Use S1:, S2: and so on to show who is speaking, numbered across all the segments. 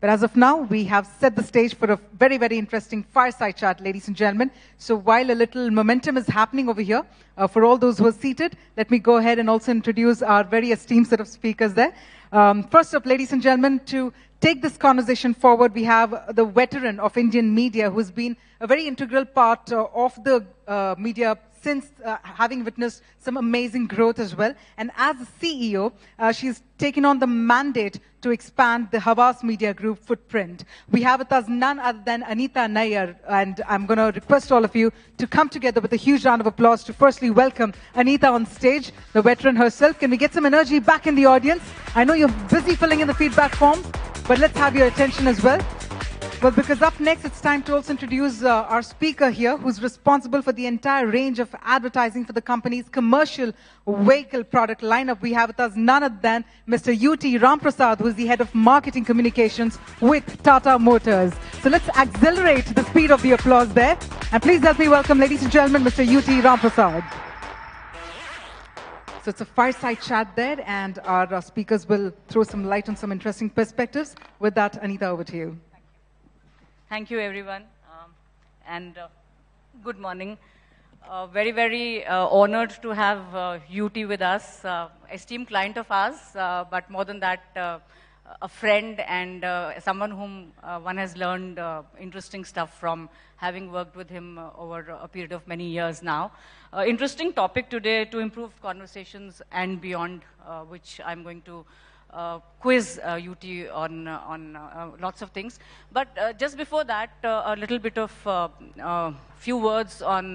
S1: But as of now, we have set the stage for a very, very interesting fireside chat, ladies and gentlemen. So while a little momentum is happening over here, uh, for all those who are seated, let me go ahead and also introduce our very esteemed set of speakers there. Um, first up, ladies and gentlemen, to take this conversation forward, we have the veteran of Indian media who's been a very integral part uh, of the uh, media since uh, having witnessed some amazing growth as well. And as a CEO, uh, she's taken on the mandate to expand the Havas Media Group footprint. We have with us none other than Anita Nayyar, and I'm going to request all of you to come together with a huge round of applause to firstly welcome Anita on stage, the veteran herself. Can we get some energy back in the audience? I know you're busy filling in the feedback forms, but let's have your attention as well. Well, because up next, it's time to also introduce uh, our speaker here, who's responsible for the entire range of advertising for the company's commercial vehicle product lineup. We have with us none other than Mr. UT Ramprasad, who's the head of marketing communications with Tata Motors. So let's accelerate the speed of the applause there. And please help me welcome, ladies and gentlemen, Mr. UT Ramprasad. So it's a fireside chat there, and our, our speakers will throw some light on some interesting perspectives. With that, Anita, over to you.
S2: Thank you, everyone, um, and uh, good morning. Uh, very, very uh, honored to have UT uh, with us, uh, esteemed client of ours, uh, but more than that, a friend and someone whom one has learned interesting stuff from having worked with him over a period of many years now. interesting topic today to improve conversations and beyond, which I'm going to quiz uh, UT on, uh, on uh, lots of things. But just before that, a little bit of few words on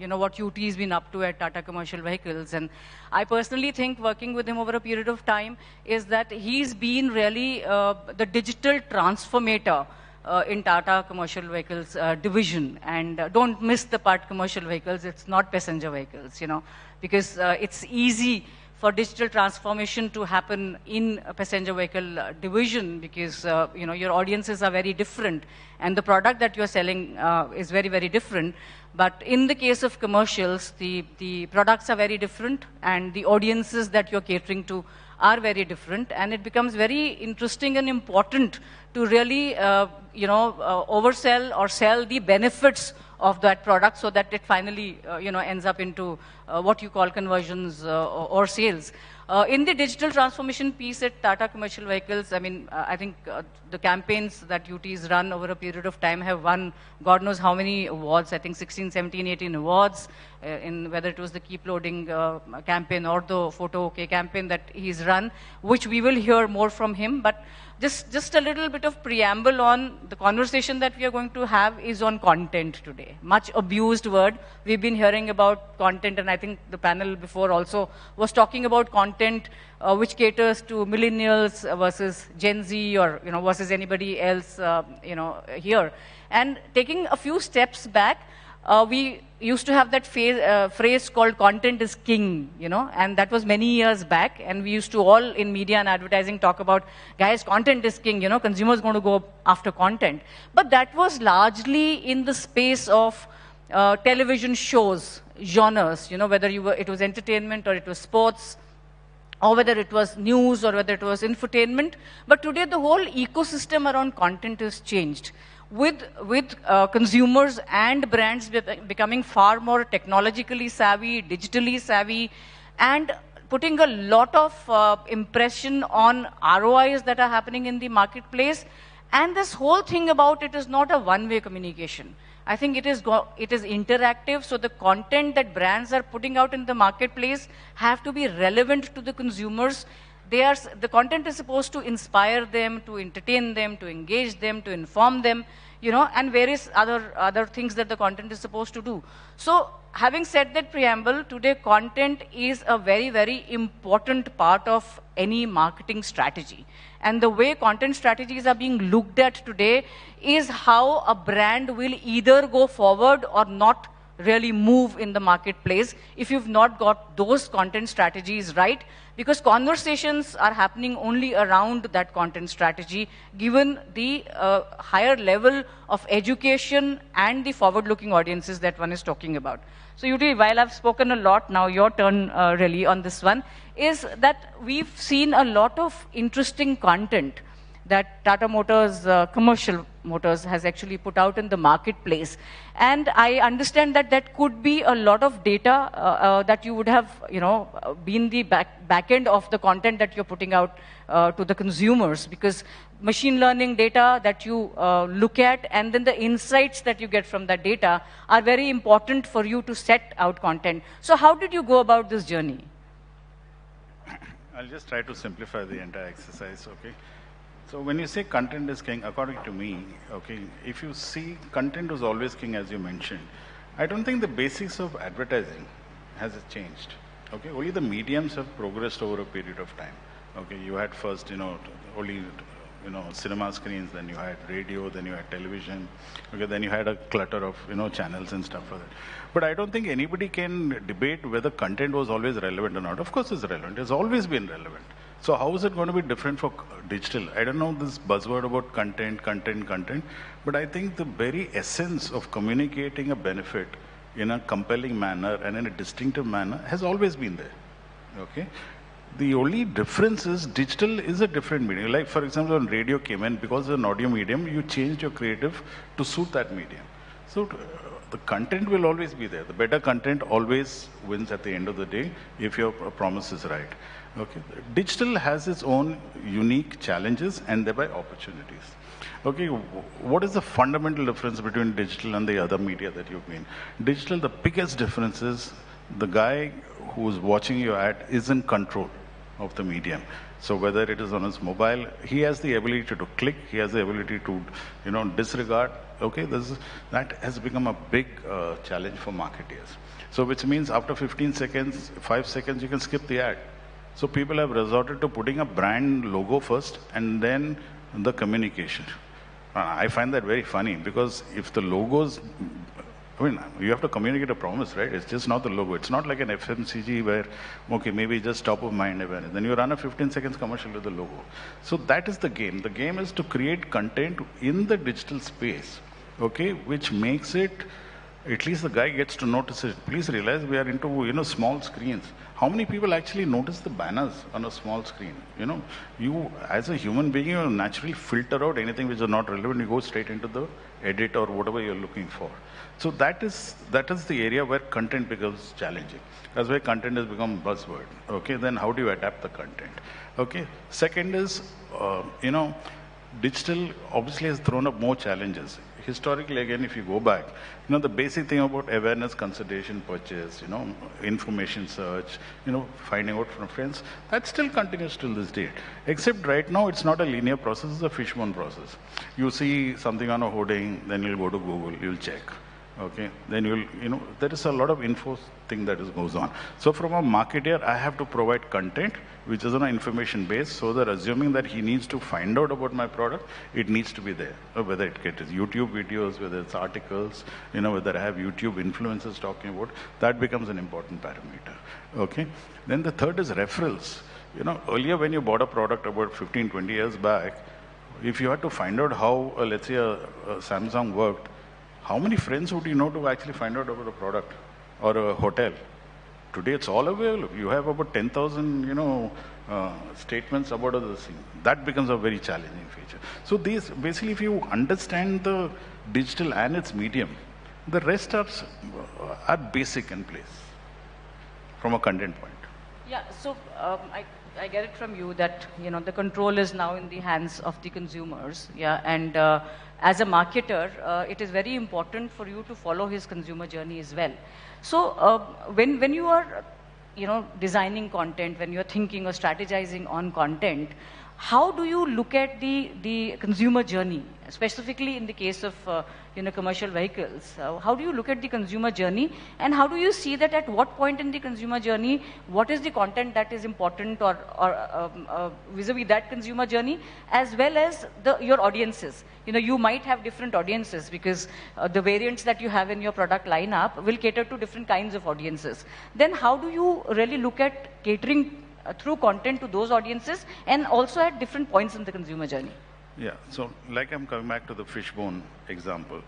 S2: you know what UT has been up to at Tata Commercial Vehicles. And I personally think working with him over a period of time is that he's been really the digital transformator uh, in Tata commercial vehicles uh, division. And uh, don't miss the part commercial vehicles, it's not passenger vehicles, you know, because it's easy for digital transformation to happen in a passenger vehicle uh, division because uh, you know your audiences are very different and the product that you're selling uh, is very very different. But in the case of commercials the the products are very different and the audiences that you're catering to are very different and it becomes very interesting and important to really uh, you know uh, oversell or sell the benefits of that product so that it finally, uh, you know, ends up into uh, what you call conversions uh, or sales. Uh, in the digital transformation piece at Tata Commercial Vehicles, I mean, uh, I think uh, the campaigns that UT's run over a period of time have won God knows how many awards, I think 16, 17, 18 awards, in whether it was the Keep Loading campaign or the Photo OK campaign that he's run, which we will hear more from him. But just, just a little bit of preamble on the conversation that we are going to have is on content today. Much abused word. We've been hearing about content, and I think the panel before also was talking about content uh, which caters to millennials versus Gen Z or, you know, versus anybody else, uh, you know, here. And taking a few steps back, uh, we used to have that phase, uh, phrase called content is king, you know, and that was many years back. And we used to all in media and advertising talk about, guys, content is king, you know, consumers going to go after content. But that was largely in the space of uh, television shows, genres, you know, whether you were, it was entertainment or it was sports, or whether it was news or whether it was infotainment. But today the whole ecosystem around content has changed with, with uh, consumers and brands be becoming far more technologically savvy, digitally savvy, and putting a lot of uh, impression on ROIs that are happening in the marketplace. And this whole thing about it is not a one-way communication. I think it is, it is interactive, so the content that brands are putting out in the marketplace have to be relevant to the consumers. They are, the content is supposed to inspire them, to entertain them, to engage them, to inform them you know, and various other, other things that the content is supposed to do. So having said that preamble, today content is a very, very important part of any marketing strategy. And the way content strategies are being looked at today is how a brand will either go forward or not really move in the marketplace if you've not got those content strategies right because conversations are happening only around that content strategy given the uh, higher level of education and the forward-looking audiences that one is talking about. So UT, while I've spoken a lot, now your turn uh, really on this one, is that we've seen a lot of interesting content that Tata Motors uh, commercial motors has actually put out in the marketplace. And I understand that that could be a lot of data uh, uh, that you would have, you know, been the back, back end of the content that you're putting out uh, to the consumers because machine learning data that you uh, look at and then the insights that you get from that data are very important for you to set out content. So how did you go about this journey?
S3: I'll just try to simplify the entire exercise, okay? So when you say content is king, according to me, okay, if you see content was always king as you mentioned, I don't think the basics of advertising has changed. Okay, only the mediums have progressed over a period of time. Okay, you had first, you know, only you know cinema screens, then you had radio, then you had television. Okay, then you had a clutter of you know channels and stuff like that. But I don't think anybody can debate whether content was always relevant or not. Of course, it's relevant. It's always been relevant. So how is it going to be different for digital? I don't know this buzzword about content, content, content, but I think the very essence of communicating a benefit in a compelling manner and in a distinctive manner has always been there. Okay? The only difference is digital is a different medium. Like for example, when radio came in, because it's an audio medium, you changed your creative to suit that medium. So uh, the content will always be there. The better content always wins at the end of the day if your promise is right. Okay. Digital has its own unique challenges and thereby opportunities. Okay, what is the fundamental difference between digital and the other media that you've been? Digital, the biggest difference is the guy who's watching your ad is in control of the medium. So whether it is on his mobile, he has the ability to click, he has the ability to, you know, disregard. Okay, this is, that has become a big uh, challenge for marketeers. So which means after 15 seconds, 5 seconds, you can skip the ad. So people have resorted to putting a brand logo first and then the communication. I find that very funny because if the logos, I mean, you have to communicate a promise, right? It's just not the logo. It's not like an FMCG where, okay, maybe just top of mind awareness. Then you run a 15 seconds commercial with the logo. So that is the game. The game is to create content in the digital space, okay, which makes it, at least the guy gets to notice it. Please realize we are into, you know, small screens how many people actually notice the banners on a small screen? You know, you as a human being, you naturally filter out anything which is not relevant. You go straight into the edit or whatever you're looking for. So that is that is the area where content becomes challenging. That's why content has become buzzword. Okay, then how do you adapt the content? Okay. Second is, uh, you know, digital obviously has thrown up more challenges historically, again, if you go back, you know, the basic thing about awareness, consideration, purchase, you know, information search, you know, finding out from friends, that still continues till this date. Except right now, it's not a linear process, it's a fishbone process. You see something on a hoarding, then you'll go to Google, you'll check. Okay, then you'll, you know, there is a lot of info thing that is, goes on. So from a marketer, I have to provide content which is on an information base, so that assuming that he needs to find out about my product, it needs to be there. whether it is YouTube videos, whether it's articles, you know, whether I have YouTube influencers talking about, that becomes an important parameter. Okay. Then the third is referrals. You know, earlier when you bought a product about 15, 20 years back, if you had to find out how, uh, let's say, a, a Samsung worked, how many friends would you know to actually find out about a product or a hotel? Today it's all available. You have about 10,000, you know, uh, statements about other things. That becomes a very challenging feature. So these, basically, if you understand the digital and its medium, the rest are, are basic in place from a content point.
S2: Yeah, so um, I, I get it from you that, you know, the control is now in the hands of the consumers. Yeah, and uh, as a marketer, uh, it is very important for you to follow his consumer journey as well. So uh, when, when you are, you know, designing content, when you're thinking or strategizing on content, how do you look at the, the consumer journey, specifically in the case of uh, you know, commercial vehicles? Uh, how do you look at the consumer journey and how do you see that at what point in the consumer journey, what is the content that is important or, or um, uh, vis-a-vis -vis that consumer journey as well as the, your audiences? You know, you might have different audiences because uh, the variants that you have in your product lineup will cater to different kinds of audiences. Then how do you really look at catering through content to those audiences and also at different points in the consumer journey.
S3: Yeah, so like I'm coming back to the fishbone example.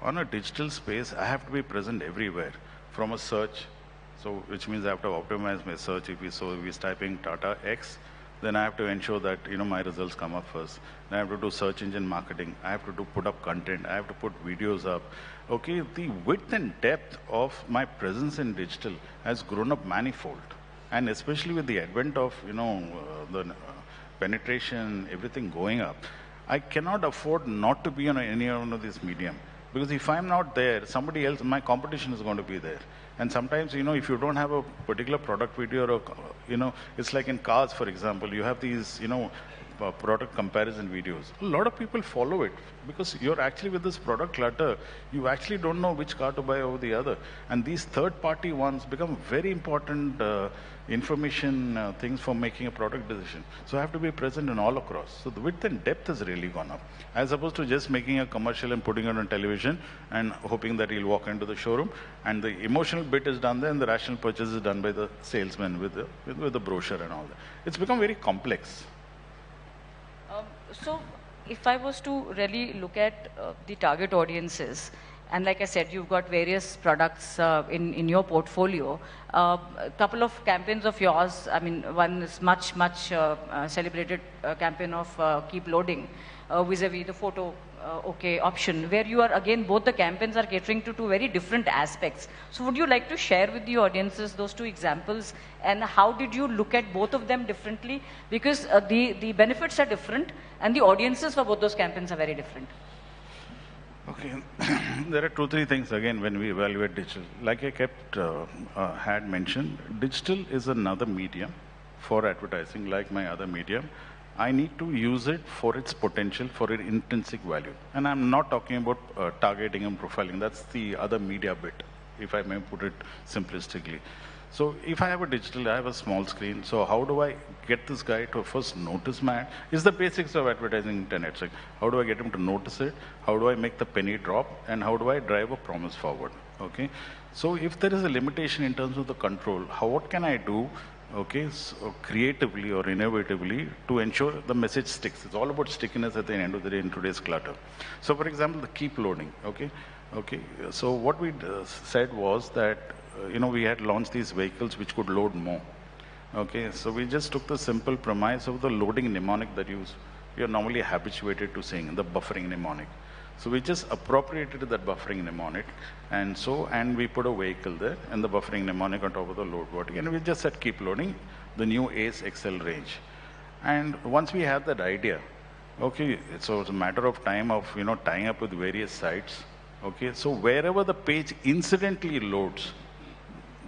S3: On a digital space, I have to be present everywhere from a search, so which means I have to optimize my search. If we so if typing Tata X, then I have to ensure that, you know, my results come up first. Then I have to do search engine marketing. I have to do put up content. I have to put videos up. Okay, the width and depth of my presence in digital has grown up manifold. And especially with the advent of, you know, uh, the uh, penetration, everything going up, I cannot afford not to be on any one of these medium. Because if I'm not there, somebody else, my competition is going to be there. And sometimes, you know, if you don't have a particular product video or, you know, it's like in cars, for example, you have these, you know, uh, product comparison videos. A lot of people follow it because you're actually with this product clutter, you actually don't know which car to buy over the other. And these third party ones become very important uh, information uh, things for making a product decision. So I have to be present in all across. So the width and depth has really gone up. As opposed to just making a commercial and putting it on television and hoping that he'll walk into the showroom. And the emotional bit is done there and the rational purchase is done by the salesman with the, with, with the brochure and all that. It's become very complex.
S2: Um, so, if I was to really look at uh, the target audiences, and like I said, you've got various products uh, in, in your portfolio. Uh, a couple of campaigns of yours, I mean, one is much, much uh, uh, celebrated uh, campaign of Keep Loading vis-a-vis the photo okay option, where you are, again, both the campaigns are catering to two very different aspects. So would you like to share with the audiences those two examples and how did you look at both of them differently? Because the, the benefits are different and the audiences for both those campaigns are very different.
S3: Okay, there are two, three things again when we evaluate digital. Like I kept, uh, uh, had mentioned, digital is another medium for advertising like my other medium. I need to use it for its potential, for its intrinsic value. And I'm not talking about uh, targeting and profiling. That's the other media bit, if I may put it simplistically. So if I have a digital, I have a small screen. So how do I get this guy to first notice my ad? Is the basics of advertising internet. So how do I get him to notice it? How do I make the penny drop? And how do I drive a promise forward? Okay. So if there is a limitation in terms of the control, how what can I do? Okay, so creatively or innovatively to ensure the message sticks. It's all about stickiness at the end of the day in today's clutter. So, for example, the keep loading. Okay, okay. So what we uh, said was that uh, you know, we had launched these vehicles which could load more. Okay, so we just took the simple premise of the loading mnemonic that you, you're normally habituated to seeing, the buffering mnemonic. So we just appropriated that buffering mnemonic and so, and we put a vehicle there and the buffering mnemonic on top of the load body and we just said keep loading the new Ace XL range. And once we had that idea, okay, so it's a matter of time of, you know, tying up with various sites. Okay, so wherever the page incidentally loads,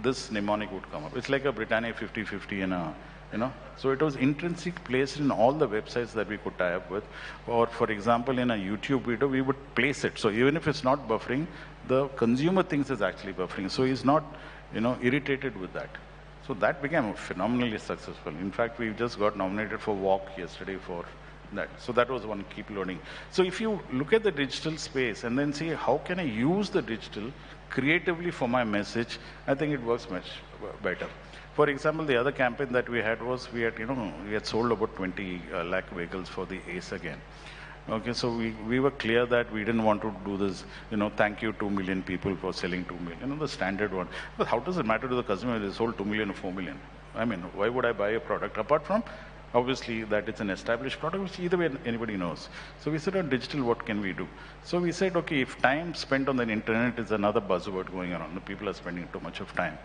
S3: this mnemonic would come up. It's like a Britannia 50-50 and a, you know. So it was intrinsic placed in all the websites that we could tie up with. Or for example, in a YouTube video, we would place it. So even if it's not buffering, the consumer thinks it's actually buffering. So he's not, you know, irritated with that. So that became phenomenally successful. In fact, we just got nominated for Walk yesterday for that. So that was one keep loading. So if you look at the digital space and then see how can I use the digital creatively for my message, I think it works much better. For example, the other campaign that we had was we had, you know, we had sold about 20 uh, lakh vehicles for the ACE again. Okay, so we, we were clear that we didn't want to do this, you know, thank you 2 million people for selling 2 million, you know, the standard one. But how does it matter to the customer if they sold 2 million or 4 million? I mean, why would I buy a product apart from obviously that it's an established product, which either way anybody knows. So we said on digital, what can we do? So we said, okay, if time spent on the internet is another buzzword going around, people are spending too much of time.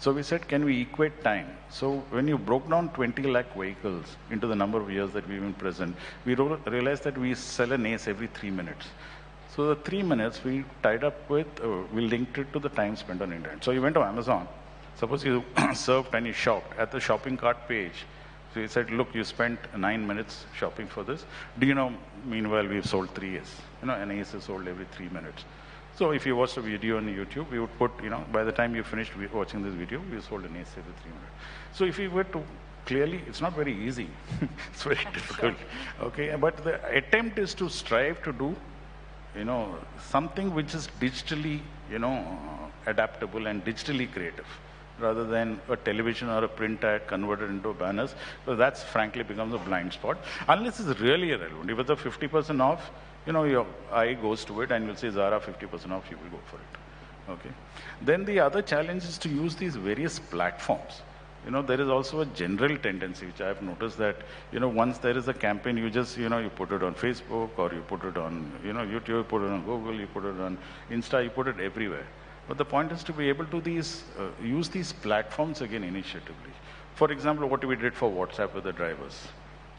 S3: So we said, can we equate time? So when you broke down 20 lakh vehicles into the number of years that we've been present, we realized that we sell an ace every three minutes. So the three minutes we tied up with, uh, we linked it to the time spent on internet. So you went to Amazon. Suppose you surfed and you shopped at the shopping cart page so he said, look, you spent nine minutes shopping for this. Do you know, meanwhile, we've sold three A's. You know, an Ace is sold every three minutes. So if you watch a video on YouTube, we would put, you know, by the time you finished watching this video, we sold an Ace every three minutes. So if you were to clearly, it's not very easy. it's very difficult. Okay, but the attempt is to strive to do, you know, something which is digitally, you know, adaptable and digitally creative rather than a television or a print ad converted into banners. So that's frankly becomes a blind spot. Unless it's really relevant. If it's a 50% off, you know, your eye goes to it and you'll say Zara 50% off, you will go for it. Okay. Then the other challenge is to use these various platforms. you know, there is also a general tendency, which I've noticed that, you know, once there is a campaign, you just, you know, you put it on Facebook or you put it on, you know, YouTube, you put it on Google, you put it on Insta, you put it everywhere. But the point is to be able to these, uh, use these platforms again initiatively. For example, what we did for WhatsApp with the drivers.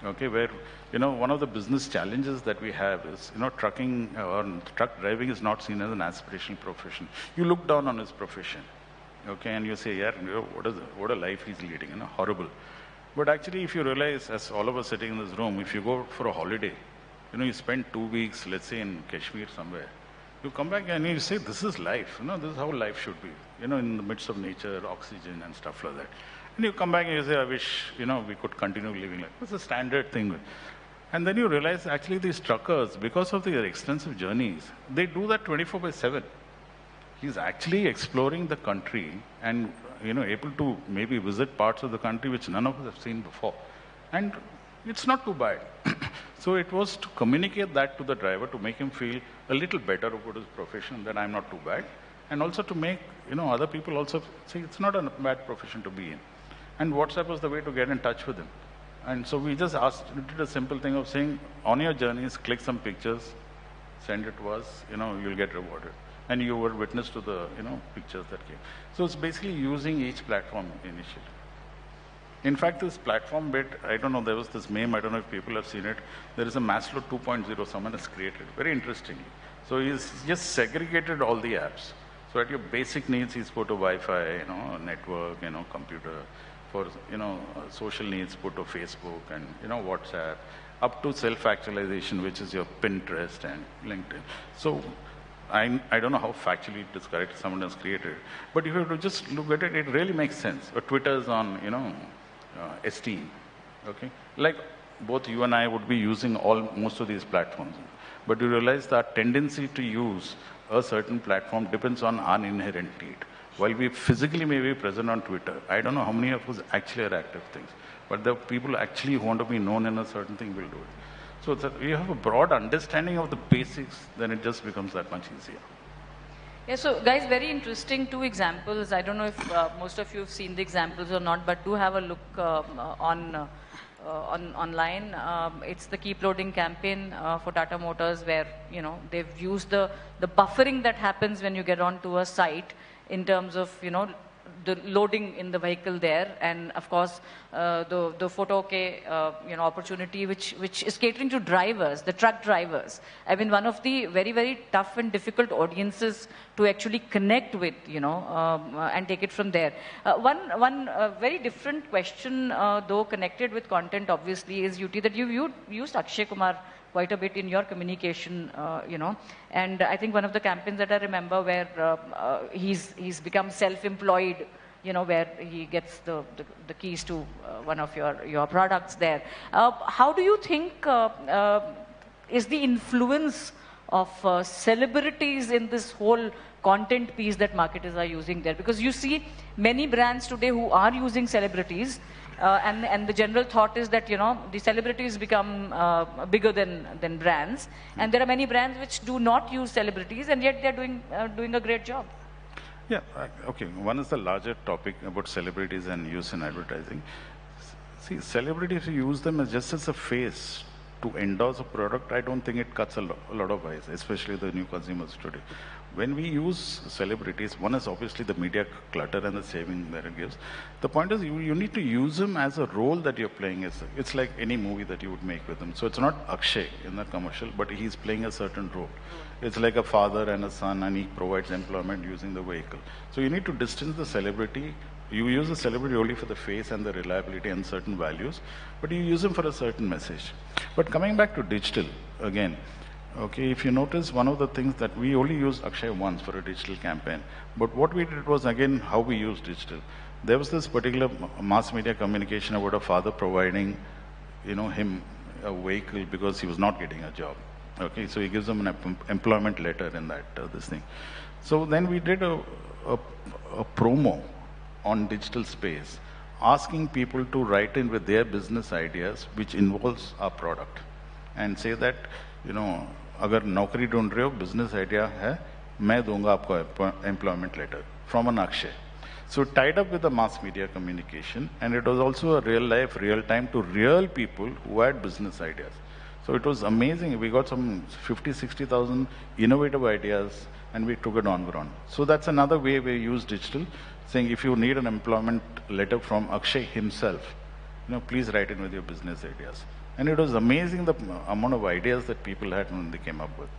S3: Okay, where, you know, one of the business challenges that we have is, you know, trucking or truck driving is not seen as an aspirational profession. You look down on his profession okay, and you say, yeah, you know, what, is, what a life he's leading, you know, horrible. But actually, if you realize, as all of us sitting in this room, if you go for a holiday, you know, you spend two weeks, let's say in Kashmir somewhere, you come back and you say, this is life, you know, this is how life should be, you know, in the midst of nature, oxygen and stuff like that. And you come back and you say, I wish, you know, we could continue living like this. It's a standard thing. And then you realize actually these truckers, because of their extensive journeys, they do that 24 by 7 he's actually exploring the country and you know able to maybe visit parts of the country which none of us have seen before and it's not too bad so it was to communicate that to the driver to make him feel a little better about his profession that i'm not too bad. And also to make you know other people also say it's not a bad profession to be in. And whatsapp was the way to get in touch with him. And so we just asked did a simple thing of saying on your journeys click some pictures send it to us you know you'll get rewarded. And you were witness to the you know pictures that came. So it's basically using each platform initially. In fact, this platform bit, I don't know, there was this meme, I don't know if people have seen it. There is a Maslow 2.0 someone has created, very interestingly. So he's just segregated all the apps. So at your basic needs, he's put a Wi-Fi, you know, network, you know, computer. For, you know, social needs, put a Facebook and, you know, WhatsApp. Up to self-actualization, which is your Pinterest and LinkedIn. So I, I don't know how factually it is correct, someone has created. But if you have to just look at it, it really makes sense. But Twitter's on, you know, uh, ST, okay? Like both you and I would be using all most of these platforms. But you realize that tendency to use a certain platform depends on our inherent need. While we physically may be present on Twitter, I don't know how many of us actually are active things. But the people actually who want to be known in a certain thing will do it. So that you have a broad understanding of the basics, then it just becomes that much easier.
S2: Yeah, so guys, very interesting two examples. I don't know if uh, most of you have seen the examples or not, but do have a look uh, on uh, on online. Um, it's the keep loading campaign uh, for Tata Motors, where you know they've used the the buffering that happens when you get onto a site in terms of you know the loading in the vehicle there, and of course uh, the the photo okay, uh, you know opportunity which which is catering to drivers, the truck drivers. I mean, one of the very very tough and difficult audiences to actually connect with, you know, um, uh, and take it from there. Uh, one one uh, very different question, though connected with content, obviously, is UT that you, you used Akshay Kumar quite a bit in your communication, uh, you know. And I think one of the campaigns that I remember where uh, uh, he's, he's become self-employed, you know, where he gets the, the, the keys to uh, one of your, your products there. Uh, how do you think uh, is the influence of celebrities in this whole content piece that marketers are using there? Because you see many brands today who are using celebrities uh, and, and the general thought is that, you know, the celebrities become uh, bigger than, than brands. And there are many brands which do not use celebrities and yet they're doing, uh, doing a great job.
S3: Yeah, okay. One is the larger topic about celebrities and use in advertising. See, celebrities use them as just as a face to endorse a product, I don't think it cuts a, lo a lot of eyes, especially the new consumers today when we use celebrities, one is obviously the media clutter and the saving that it gives. The point is you, you need to use them as a role that you're playing. It's, it's like any movie that you would make with them. So it's not Akshay in that commercial, but he's playing a certain role. It's like a father and a son and he provides employment using the vehicle. So you need to distance the celebrity. You use the celebrity only for the face and the reliability and certain values, but you use them for a certain message. But coming back to digital, again, Okay, if you notice, one of the things that we only use Akshay once for a digital campaign, but what we did was again how we use digital. There was this particular mass media communication about a father providing, you know, him a vehicle because he was not getting a job. Okay, so he gives him an employment letter in that uh, this thing. So then we did a, a, a promo on digital space, asking people to write in with their business ideas, which involves our product, and say that you know अगर नौकरी ढूंढ रहे हो business idea है मैं दूंगा आपको employment letter from an Akshay So tied up with the mass media communication, and it was also a real life, real time to real people who had business ideas. So it was amazing. We got some 50, 60,000 innovative ideas and we took it on ground. So that's another way we use digital, saying if you need an employment letter from Akshay himself, you know, please write in with your business ideas. And it was amazing the amount of ideas that people had when they came up with.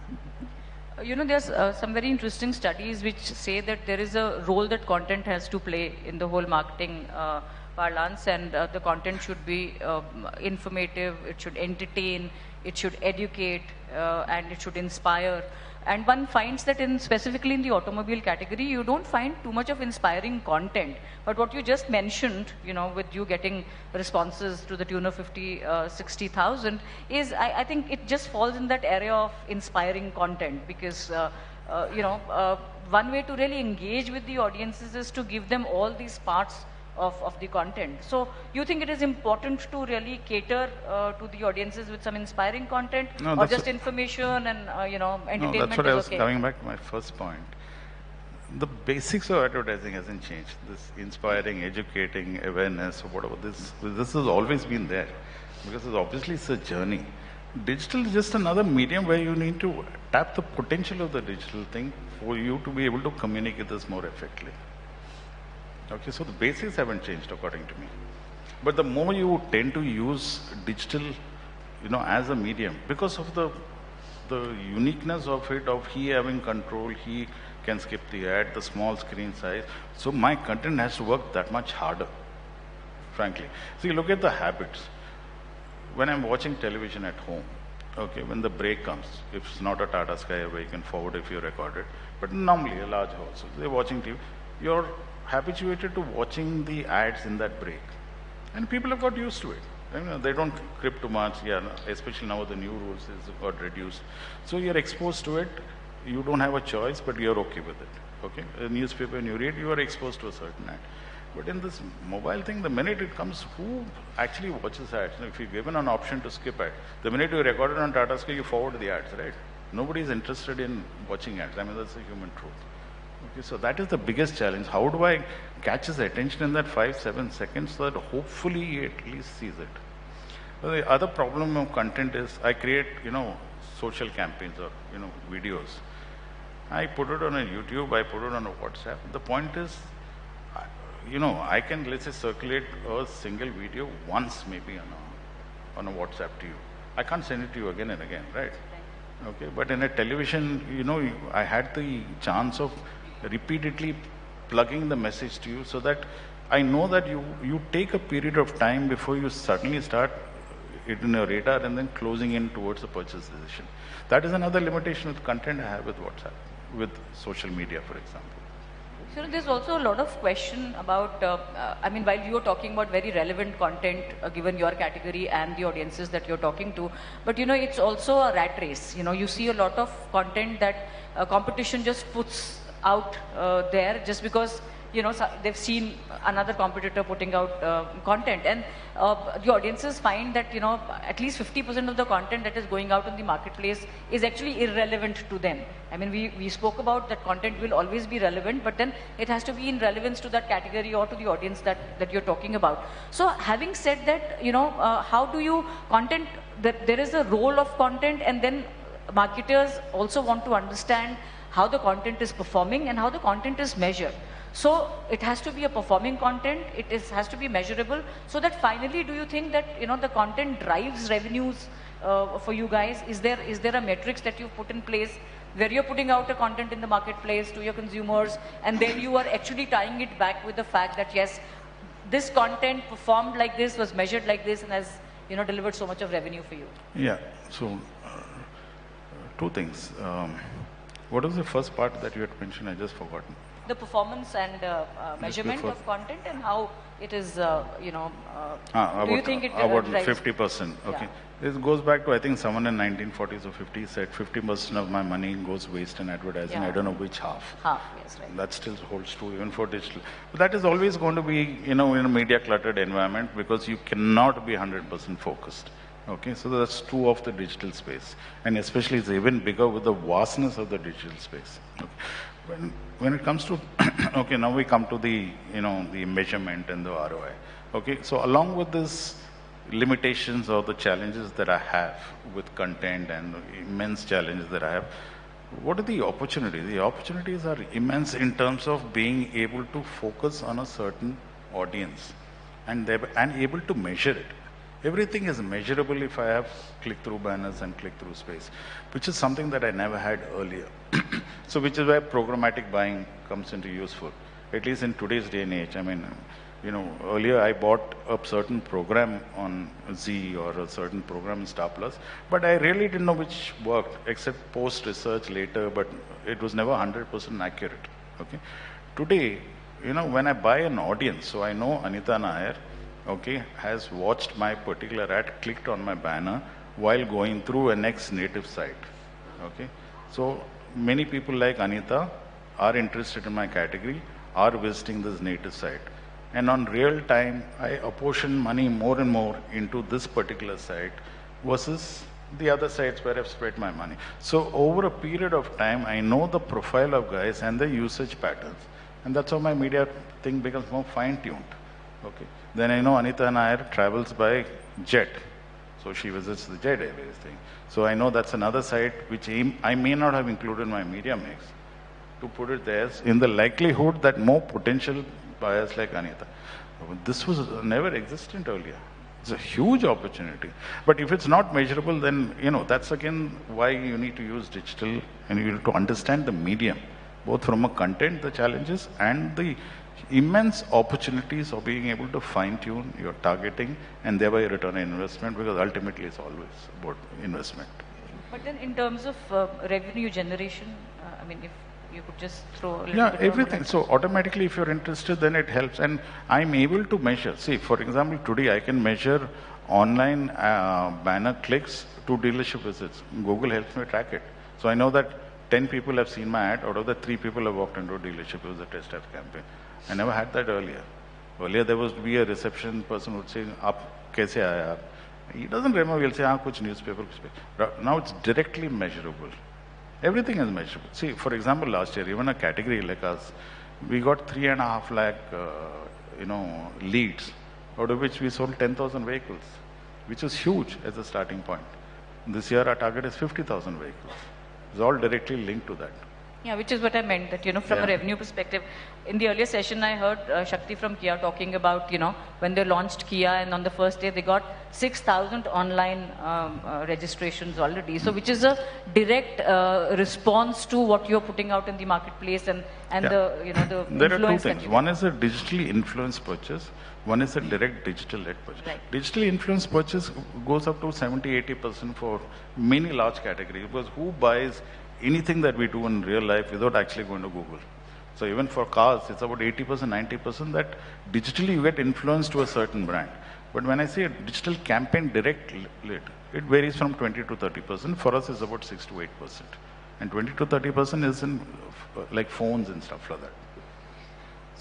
S2: Uh, You know, there's uh, some very interesting studies which say that there is a role that content has to play in the whole marketing uh, parlance, and uh, the content should be um, informative, it should entertain, it should educate, uh, and it should inspire. And one finds that in specifically in the automobile category, you don't find too much of inspiring content. But what you just mentioned, you know, with you getting responses to the tune of 50, uh, 60,000, is I, I think it just falls in that area of inspiring content because, uh, uh, you know, uh, one way to really engage with the audiences is to give them all these parts of, of the content. So you think it is important to really cater uh, to the audiences with some inspiring content
S3: No,
S2: or just information and, uh, you know, entertainment No,
S3: that's what I was
S2: okay?
S3: coming back to my first point. The basics of advertising hasn't changed. This inspiring, educating, awareness, or whatever. This this has always been there, because it's obviously it's a journey. Digital is just another medium where you need to tap the potential of the digital thing for you to be able to communicate this more effectively. Okay, so the basics haven't changed according to me. But the more you tend to use digital, you know, as a medium, because of the the uniqueness of it, of he having control, he can skip the ad, the small screen size. So my content has to work that much harder, frankly. See, look at the habits. When I'm watching television at home, okay, when the break comes, if it's not a Tata Sky where you can forward if you record it, but normally a large house, they're watching TV, you're habituated to watching the ads in that break. And people have got used to it. You know, they don't crib too much, yeah, especially now the new rules is got reduced. So you're exposed to it, you don't have a choice, but you're okay with it. Okay? A newspaper and you read, you are exposed to a certain ad. But in this mobile thing, the minute it comes, who actually watches ads? If you're given an option to skip ad, the minute you record it on Tata Sky, you forward the ads, right? Nobody is interested in watching ads. I mean, that's a human truth. Okay, so that is the biggest challenge. How do I catch his attention in that five, seven seconds so that hopefully he at least sees it? Well, the other problem of content is I create, you know, social campaigns or, you know, videos. I put it on a YouTube, I put it on a WhatsApp. The point is, you know, I can, let's say, circulate a single video once maybe on a, on a WhatsApp to you. I can't send it to you again and again, right? Okay, but in a television, you know, I had the chance of repeatedly plugging the message to you so that I know that you, you take a period of time before you suddenly start it in your radar and then closing in towards the purchase decision. That is another limitation with content I have with WhatsApp, with social media, for example.
S2: So there's also a lot of question about, uh, uh, I mean, while you're talking about very relevant content uh, given your category and the audiences that you're talking to, but you know, it's also a rat race. You know, you see a lot of content that uh, competition just puts out uh, there just because you know they've seen another competitor putting out uh, content. And uh, the audiences find that you know at least 50% of the content that is going out in the marketplace is actually irrelevant to them. I mean we, we spoke about that content will always be relevant but then it has to be in relevance to that category or to the audience that, that you're talking about. So having said that you know uh, how do you content that there is a role of content and then marketers also want to understand how the content is performing and how the content is measured. So it has to be a performing content. It is, has to be measurable. So that finally, do you think that you know the content drives revenues uh, for you guys? Is there is there a metrics that you've put in place where you're putting out a content in the marketplace to your consumers, and then you are actually tying it back with the fact that yes, this content performed like this, was measured like this, and has you know delivered so much of revenue for you.
S3: Yeah, so uh, two things. Um, what was the first part that you had mentioned? I just forgotten.
S2: the performance and uh, uh, measurement of content and how it is, uh, you know, uh,
S3: Ah,
S2: do you
S3: about,
S2: think it
S3: about 50%. Okay. This goes back to, I think, someone in 1940s or 50s said 50% of my money goes waste in advertising. I don't know which half.
S2: Half, yes, right.
S3: That still holds true even for digital. But that is always going to be, you know, in a media cluttered environment because you cannot be 100% focused. Okay, so that's true of the digital space. And especially it's even bigger with the vastness of the digital space. Okay. when, when it comes to, okay, now we come to the, you know, the measurement and the ROI. Okay, so along with this limitations or the challenges that I have with content and immense challenges that I have, what are the opportunities? The opportunities are immense in terms of being able to focus on a certain audience and, they, and able to measure it. Everything is measurable if I have click-through banners and click-through space, which is something that I never had earlier. so which is where programmatic buying comes into useful, at least in today's day and age. I mean, you know, earlier I bought a certain program on Zee or a certain program in Star Plus, but I really didn't know which worked except post research later, but it was never 100% accurate. Okay. Today, you know, when I buy an audience, so I know Anita Nayyar, okay, has watched my particular ad, clicked on my banner while going through a next native site. Okay. So many people like Anita are interested in my category, are visiting this native site. And on real time, I apportion money more and more into this particular site versus the other sites where I've spread my money. So over a period of time, I know the profile of guys and the usage patterns. And that's how my media thing becomes more fine-tuned. Okay. Then I know Anita Nayyar travels by jet. So she visits the jet airways thing. So I know that's another site which I may not have included in my media mix to put it there in the likelihood that more potential buyers like Anita. This was never existent earlier. It's a huge opportunity. But if it's not measurable, then, you know, that's again why you need to use digital and you need to understand the medium, both from a content, the challenges, and the immense opportunities of being able to fine tune your targeting and thereby return on investment because ultimately it's always about investment.
S2: But then in terms of uh, revenue generation, uh, I mean, if you could just throw a little
S3: yeah everything. so automatically if you're interested then it helps. And i'm able to measure. See for example today i can measure online uh, banner clicks to dealership visits. Google helps me track it. So i know that 10 people have seen my ad out of the 3 people have walked into a dealership it was a test drive campaign i never had that earlier earlier there was to be a reception person would say up kaise aaya he doesn't remember he'll say ah kuch newspaper now it's directly measurable Everything is measurable. See, for example, last year, even a category like us, we got three and a half lakh, uh, you know, leads, out of which we sold 10,000 vehicles, which is huge as a starting point. This year, our target is 50,000 vehicles. It's all directly linked to that.
S2: Yeah, which is what I meant, that, you know, from yeah. a revenue perspective. In the earlier session, I heard uh, Shakti from Kia talking about, you know, when they launched Kia and on the first day they got 6,000 online um, uh, registrations already. So, which is a direct uh, response to what you're putting out in the marketplace and, and yeah. the, you know, the
S3: There are two things. One is a digitally influenced purchase. One is a direct digital led purchase.
S2: Right.
S3: Digitally influenced purchase goes up to 70, 80% for many large categories because who buys anything that we do in real life without actually going to Google. So even for cars, it's about 80%, 90% that digitally you get influenced to a certain brand. But when I say a digital campaign direct lead, it varies from 20 to 30%. For us, it's about 6 to 8%. And 20 to 30% is in like phones and stuff like that.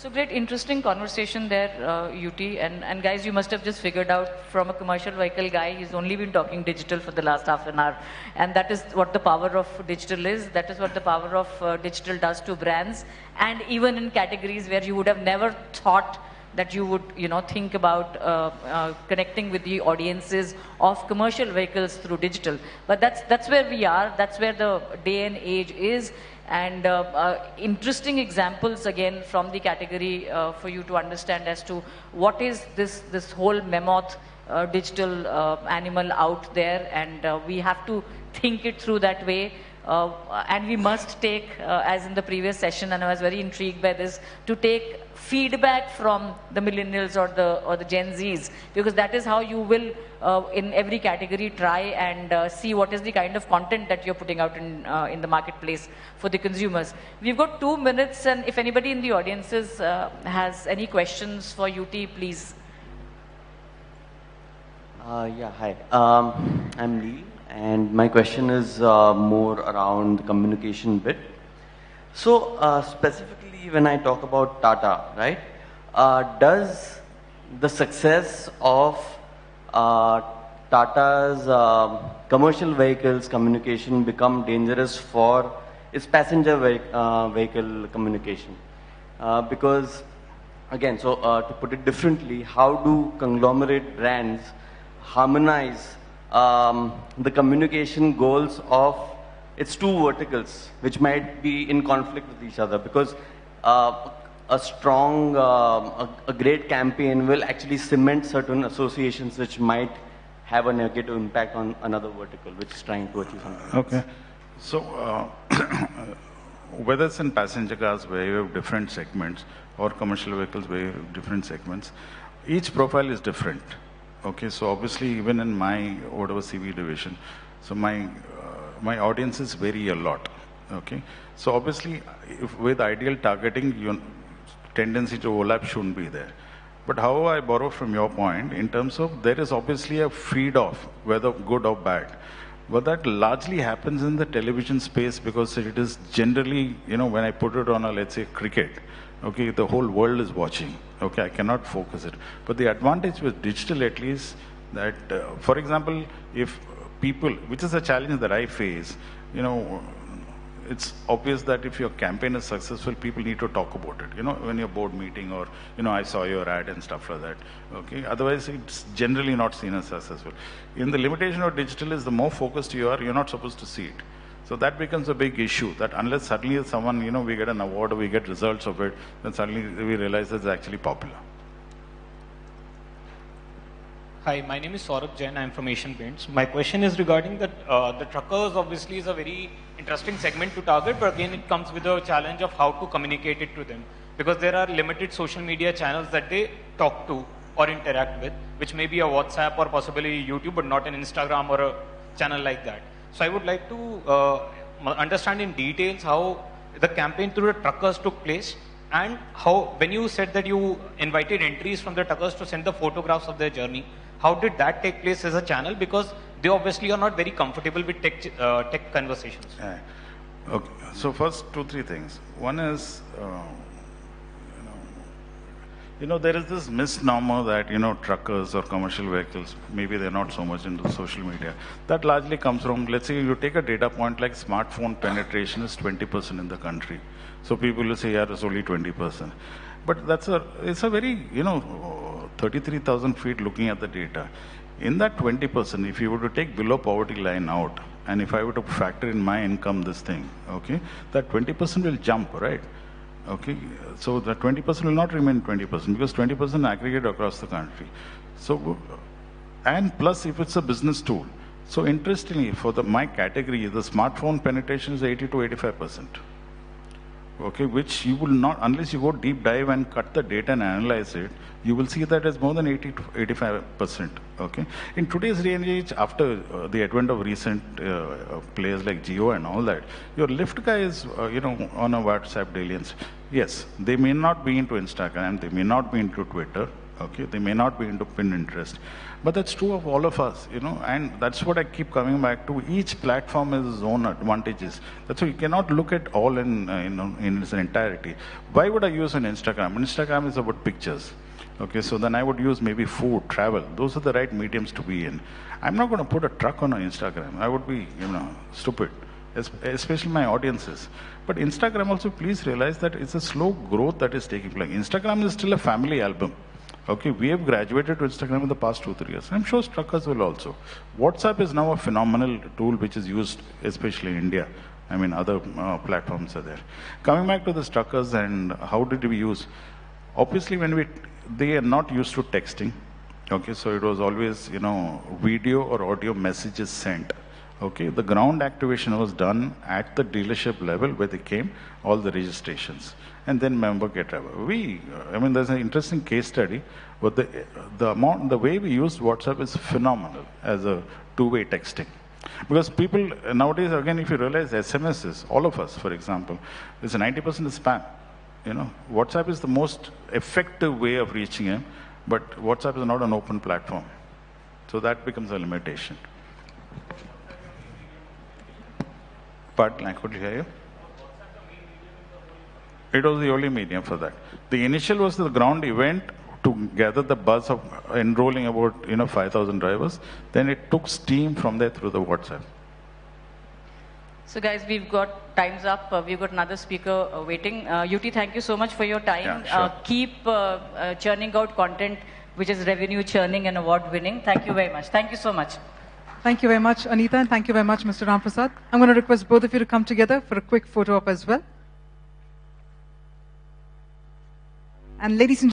S2: So great, interesting conversation there, uh, UT. And, and guys, you must have just figured out from a commercial vehicle guy, he's only been talking digital for the last half an hour. And that is what the power of digital is. That is what the power of uh, digital does to brands. And even in categories where you would have never thought that you would, you know, think about uh, uh, connecting with the audiences of commercial vehicles through digital. But that's, that's where we are. That's where the day and age is and uh, uh, interesting examples again from the category uh, for you to understand as to what is this, this whole mammoth uh, digital uh, animal out there. And uh, we have to think it through that way. And we must take, as in the previous session, and I was very intrigued by this, to take feedback from the millennials or the, or the Gen Zs, because that is how you will, uh, in every category, try and uh, see what is the kind of content that you're putting out in, uh, in the marketplace for the consumers. We've got two minutes, and if anybody in the audiences uh, has any questions for UT, please.
S4: Uh, yeah, hi. Um, I'm Lee, and my question is uh, more around the communication bit. So, when I talk about Tata, right, uh, does the success of uh, Tata's uh, commercial vehicles communication become dangerous for its passenger vehi- uh, vehicle communication. Uh, because, again, so uh, to put it differently, how do conglomerate brands harmonize um, the communication goals of its two verticals, which might be in conflict with each other? Because uh, a strong, um, a, a great campaign will actually cement certain associations which might have a negative impact on another vertical which is trying to achieve something. else.
S3: Okay. So, uh, whether it's in passenger cars where you have different segments or commercial vehicles where you have different segments, each profile is different. Okay, so obviously even in my whatever CV division, so my uh, my audiences vary a lot. Okay, so obviously with ideal targeting, your tendency to overlap shouldn't be there. But however, I borrow from your point in terms of there is obviously a feed off, whether good or bad. But that largely happens in the television space because it is generally, you know, when I put it on a, let's say, cricket, okay, the whole world is watching. Okay, I cannot focus it. But the advantage with digital at least that, uh, for example, if people, which is a challenge that I face, you know, it's obvious that if your campaign is successful, people need to talk about it. You know, when you're board meeting or, you know, I saw your ad and stuff like that. Okay. Otherwise, it's generally not seen as successful. In the limitation of digital is the more focused you are, you're not supposed to see it. So that becomes a big issue that unless suddenly someone, you know, we get an award or we get results of it, then suddenly we realize it's actually popular.
S5: Hi, my name is Saurabh Jain. I'm from Asian Paints. My question is regarding that uh, the truckers obviously is a very interesting segment to target, but again it comes with a challenge of how to communicate it to them because there are limited social media channels that they talk to or interact with, which may be a WhatsApp or possibly YouTube, but not an Instagram or a channel like that. So I would like to uh, understand in details how the campaign through the truckers took place and how when you said that you invited entries from the truckers to send the photographs of their journey how did that take place as a channel because they obviously are not very comfortable with tech uh, tech conversations
S3: Yeah. Okay. So first, two three things. One is, uh, you know, you know, there is this misnomer that you know truckers or commercial vehicles maybe they're not so much into social media. That largely comes from let's say you take a data point like smartphone penetration is 20% in the country. So people will say, yeah, it's only 20%. But that's a it's a very you know 33,000 feet looking at the data. In that 20%, if you were to take below poverty line out, and if I were to factor in my income, this thing, okay, that 20% will jump, right? Okay, so the 20% will not remain 20% because 20% aggregate across the country. So, and plus if it's a business tool. So interestingly, for the my category, the smartphone penetration is 80 to 85%. Okay, which you will not, unless you go deep dive and cut the data and analyze it, you will see that it's more than 80 to 85%. Okay, in today's day and age, after uh, the advent of recent uh, uh, players like Jio and all that, your lift guy is, uh, you know, on a WhatsApp daily. Yes, they may not be into Instagram, they may not be into Twitter, okay, they may not be into Pinterest but that's true of all of us, you know, and that's what I keep coming back to. Each platform has its own advantages. That's why you cannot look at all in, uh, you know, in its entirety. Why would I use an Instagram? Instagram is about pictures. Okay, so then I would use maybe food, travel. Those are the right mediums to be in. I'm not going to put a truck on Instagram. I would be, you know, stupid, especially my audiences. But Instagram also, please realize that it's a slow growth that is taking place. Instagram is still a family album. Okay, we have graduated to Instagram in the past two, three years. I'm sure truckers will also. WhatsApp is now a phenomenal tool which is used, especially in India. I mean, other uh, platforms are there. Coming back to the truckers and how did we use? Obviously, when we, they are not used to texting. Okay, so it was always, you know, video or audio messages sent. Okay, the ground activation was done at the dealership level where they came, all the registrations, and then member get. We, uh, I mean, there's an interesting case study, but the the amount, the way we use WhatsApp is phenomenal as a two-way texting. Because people nowadays, again, if you realize SMSs, all of us, for example, is 90% spam. You know, WhatsApp is the most effective way of reaching him, but WhatsApp is not an open platform. So that becomes a limitation. Pardon, I couldn't hear you. It was the only medium for that. The initial was the ground event to gather the buzz of enrolling about you know 5,000 drivers. Then it took steam from there through the WhatsApp.
S2: So guys, we've got time's up. Uh, we've got another speaker uh, waiting. Uh, UT, thank you so much for your time.
S3: Yeah, sure.
S2: uh, keep uh, uh, churning out content which is revenue churning and award winning. Thank you very much. Thank you so much.
S1: Thank you very much, Anita, and thank you very much, Mr. Ramprasad. I'm going to request both of you to come together for a quick photo op as well. And ladies and